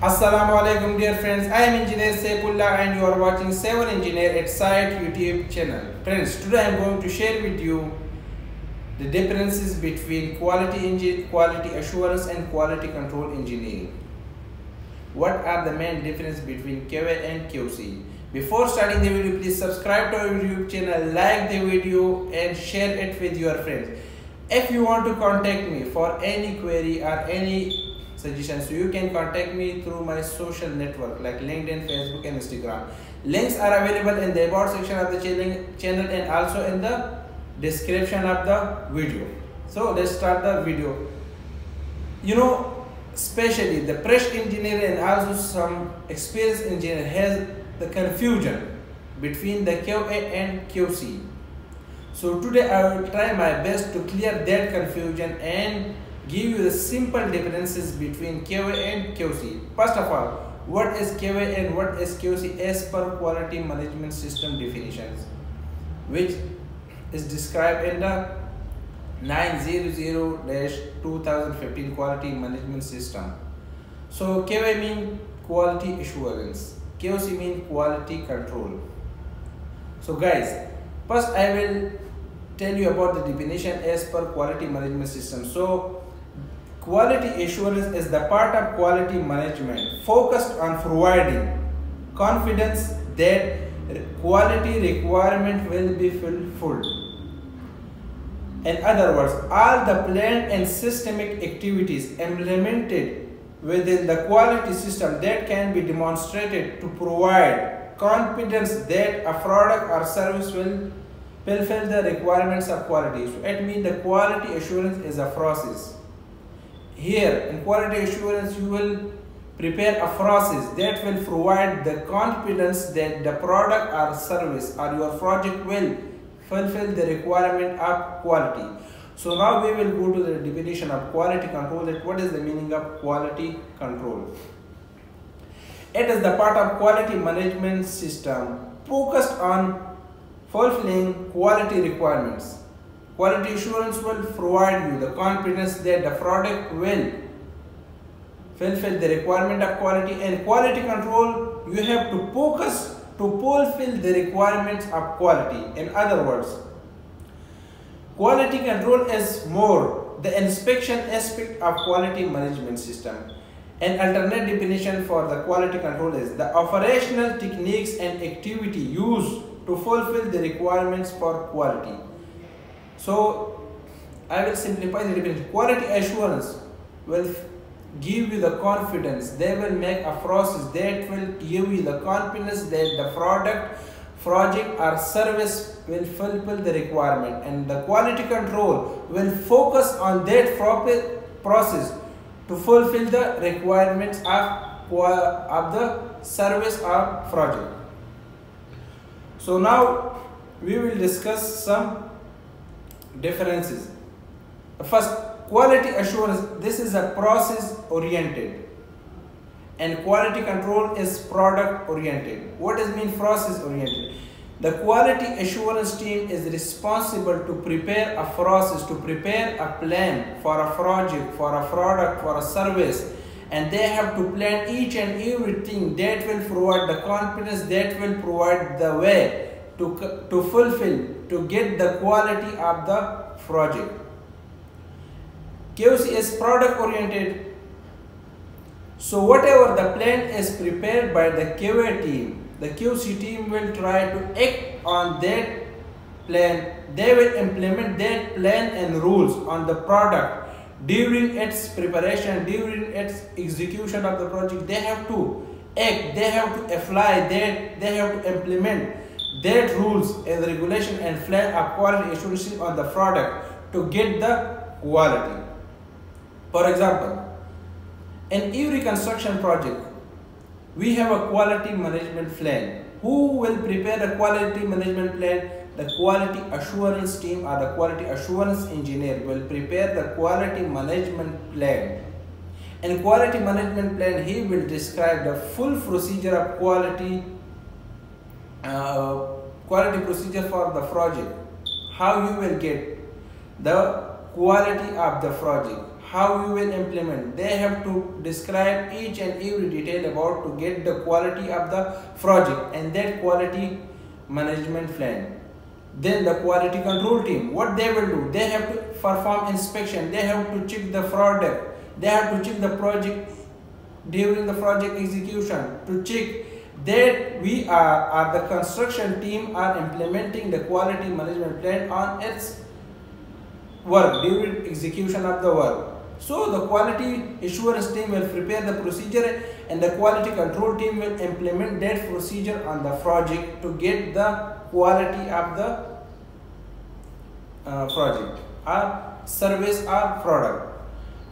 Assalamu alaikum dear friends. I am engineer Saifullah and you are watching Civil Engineer at Site YouTube channel. Friends, today I am going to share with you the differences between quality engi- quality assurance and quality control engineering. What are the main difference between QA and QC? Before starting the video, please subscribe to our YouTube channel, like the video and share it with your friends. If you want to contact me for any query or any suggestions, so you can contact me through my social network like LinkedIn, Facebook and Instagram. Links are available in the about section of the channel and also in the description of the video. So let's start the video. You know, especially the fresh engineer and also some experienced engineer has the confusion between the QA and QC. So today I will try my best to clear that confusion and give you the simple differences between QA and QC. First of all, what is QA and what is QC as per quality management system definitions, which is described in the 900-2015 quality management system. So QA means quality assurance, QC means quality control. So guys, first I will tell you about the definition as per quality management system. So quality assurance is the part of quality management focused on providing confidence that quality requirement will be fulfilled. In other words, all the planned and systemic activities implemented within the quality system that can be demonstrated to provide confidence that a product or service will fulfill the requirements of quality. So it means the quality assurance is a process. Here in quality assurance you will prepare a process that will provide the confidence that the product or service or your project will fulfill the requirement of quality. So now we will go to the definition of quality control that what is the meaning of quality control. It is the part of quality management system focused on fulfilling quality requirements. Quality assurance will provide you the confidence that the product will fulfill the requirement of quality and quality control you have to focus to fulfill the requirements of quality. In other words, quality control is more the inspection aspect of quality management system. An alternate definition for the quality control is the operational techniques and activity used to fulfill the requirements for quality. So, I will simplify the definition. Quality assurance will give you the confidence. They will make a process that will give you the confidence that the product, project or service will fulfill the requirement and the quality control will focus on that process to fulfill the requirements of, of the service or project. So now we will discuss some differences. First, quality assurance, this is a process oriented and quality control is product oriented. What does mean process oriented? The quality assurance team is responsible to prepare a process, to prepare a plan for a project, for a product, for a service and they have to plan each and everything that will provide the confidence, that will provide the way to, to fulfill, to get the quality of the project. QC is product oriented. So whatever the plan is prepared by the QA team, the QC team will try to act on that plan. They will implement that plan and rules on the product during its preparation, during its execution of the project. They have to act, they have to apply that, they have to implement that rules and regulation and plan a quality assurance on the product to get the quality. For example, in every construction project, we have a quality management plan. Who will prepare the quality management plan? The quality assurance team or the quality assurance engineer will prepare the quality management plan. In quality management plan, he will describe the full procedure of quality uh, quality procedure for the project. How you will get the quality of the project how you will implement. They have to describe each and every detail about to get the quality of the project and that quality management plan. Then the quality control team, what they will do, they have to perform inspection, they have to check the product, they have to check the project during the project execution to check that we are, are the construction team are implementing the quality management plan on its work during execution of the work. So the quality assurance team will prepare the procedure and the quality control team will implement that procedure on the project to get the quality of the uh, project or service or product.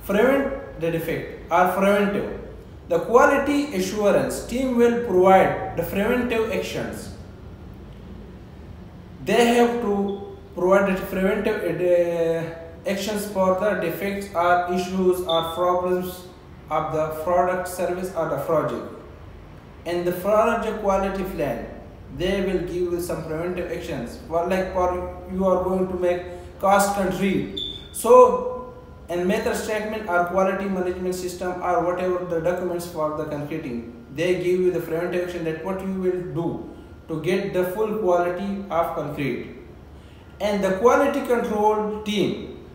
Prevent the defect or preventive. The quality assurance team will provide the preventive actions. They have to provide preventive uh, actions for the defects or issues or problems of the product, service or the project. In the project quality plan, they will give you some preventive actions for like for you are going to make cost control. So and method statement or quality management system or whatever the documents for the concreting they give you the preventive action that what you will do to get the full quality of concrete. And the quality control team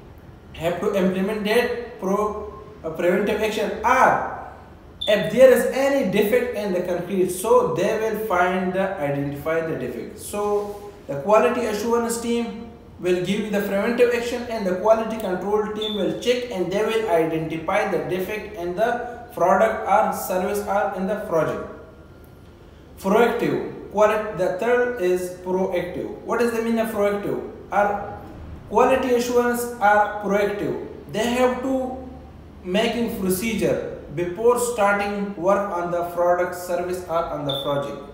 have to implement that pro uh, preventive action or if there is any defect in the concrete so they will find the identify the defect. So the quality assurance team will give the preventive action and the quality control team will check and they will identify the defect in the product or service or in the project. Proactive. The third is proactive. What is the meaning of proactive? Are quality assurance are proactive. They have to making procedure before starting work on the product, service or on the project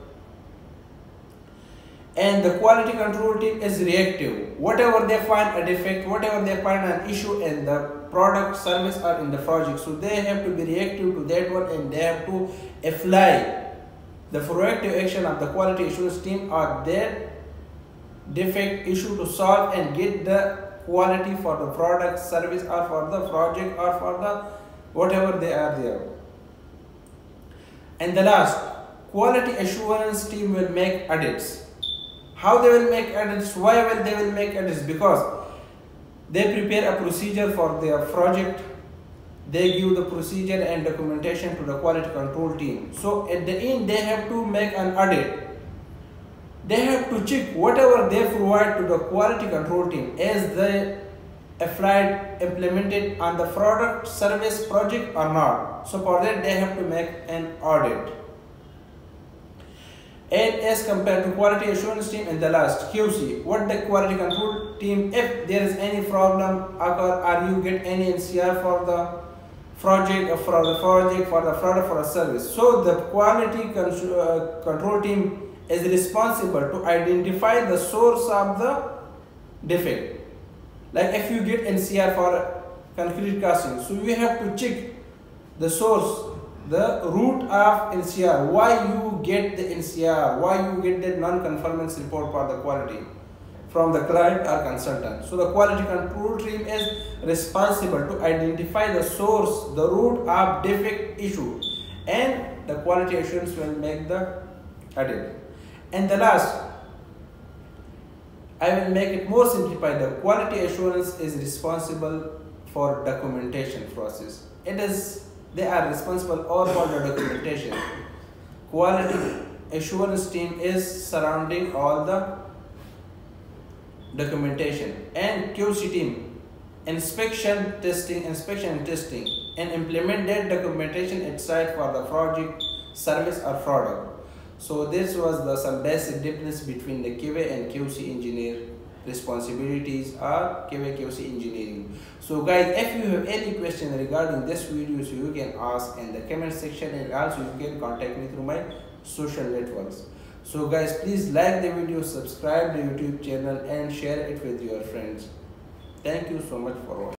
and the quality control team is reactive. Whatever they find a defect, whatever they find an issue in the product, service or in the project. So they have to be reactive to that one and they have to apply the proactive action of the quality assurance team or their defect issue to solve and get the quality for the product, service or for the project or for the whatever they are there. And the last, quality assurance team will make audits how they will make audits? Why will they will make audits? Because they prepare a procedure for their project. They give the procedure and documentation to the quality control team. So at the end, they have to make an audit. They have to check whatever they provide to the quality control team as they applied, implemented on the product, service, project or not. So for that, they have to make an audit as compared to quality assurance team in the last QC what the quality control team if there is any problem occur or you get any NCR for the project or for the project for the product for a service. So the quality uh, control team is responsible to identify the source of the defect. Like if you get NCR for concrete casting so you have to check the source the root of NCR, why you get the NCR, why you get that non-conformance report for the quality from the client or consultant. So the quality control team is responsible to identify the source, the root of defect issue and the quality assurance will make the audit. And the last, I will make it more simplified. The quality assurance is responsible for documentation process. It is they are responsible all for the documentation. Quality assurance team is surrounding all the documentation. And QC team inspection testing inspection testing and implement that documentation at site for the project service or product. So this was the some basic difference between the QA and QC engineer responsibilities are QA QC engineering. So guys, if you have any question regarding this video, so you can ask in the comment section and also you can contact me through my social networks. So guys, please like the video, subscribe the YouTube channel and share it with your friends. Thank you so much for watching.